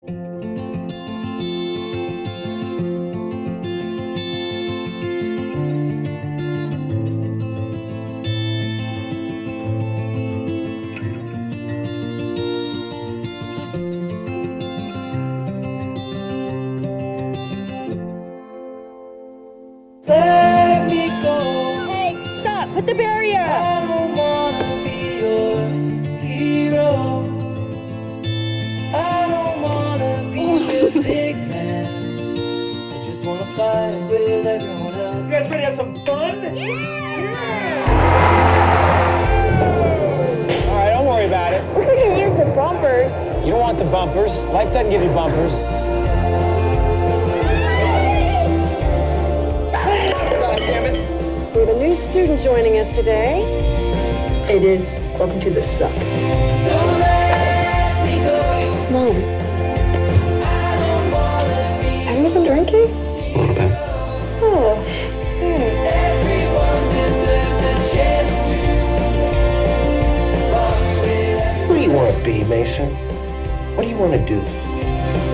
Let me go. Hey, stop! Put the barrier up! Oh. Wanna fight with everyone else. You guys ready to have some fun? Yeah! All right, don't worry about it. Looks like you used the bumpers. You don't want the bumpers. Life doesn't give you bumpers. God damn it. We have a new student joining us today. Hey, dude. Welcome to the suck. So let me go. Mom, be, Mason? What do you want to do?